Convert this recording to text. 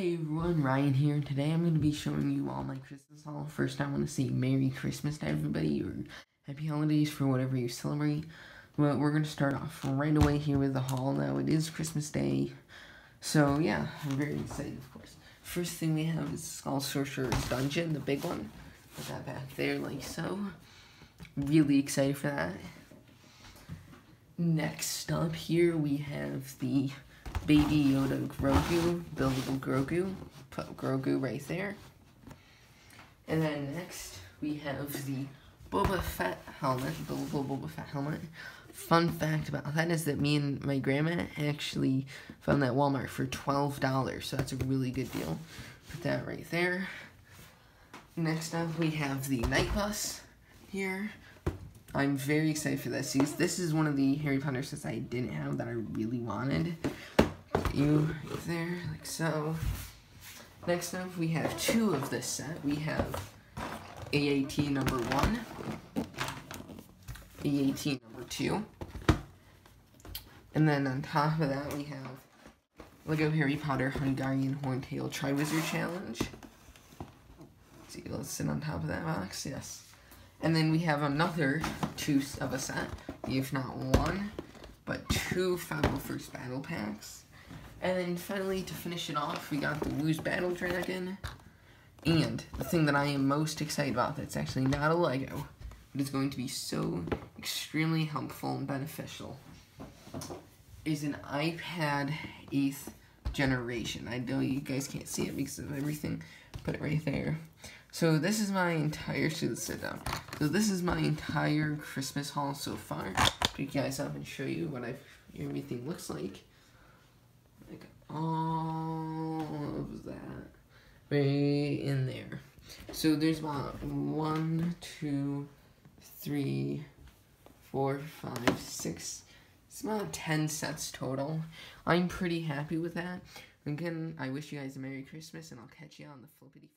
Hey everyone, Ryan here, today I'm going to be showing you all my Christmas haul. First, I want to say Merry Christmas to everybody, or Happy Holidays for whatever you celebrate. But we're going to start off right away here with the haul. Now, it is Christmas Day, so yeah, I'm very excited, of course. First thing we have is Skull Sorcerer's Dungeon, the big one. Put that back there like so. Really excited for that. Next up here, we have the Baby Yoda Grogu, buildable Grogu. Put Grogu right there. And then next, we have the Boba Fett helmet, buildable Boba Fett helmet. Fun fact about that is that me and my grandma actually found that Walmart for $12, so that's a really good deal. Put that right there. Next up, we have the Night Bus here. I'm very excited for this. This is one of the Harry Potter sets I didn't have that I really wanted you there, like so. Next up, we have two of this set. We have AAT number one, AAT number two, and then on top of that, we have Lego Harry Potter Hungarian Horntail Triwizard Challenge. Let's see, let's sit on top of that box, yes. And then we have another two of a set, if not one, but two Fable First Battle Packs. And then finally, to finish it off, we got the Wu's Battle Dragon. And the thing that I am most excited about that's actually not a Lego, but is going to be so extremely helpful and beneficial, is an iPad 8th generation. I know you guys can't see it because of everything. Put it right there. So this is my entire, so let's sit down. So this is my entire Christmas haul so far. Pick you guys up and show you what I've, everything looks like all of that right in there. So there's about one, two, three, four, five, six. It's about 10 sets total. I'm pretty happy with that. Again, I wish you guys a Merry Christmas, and I'll catch you on the flippity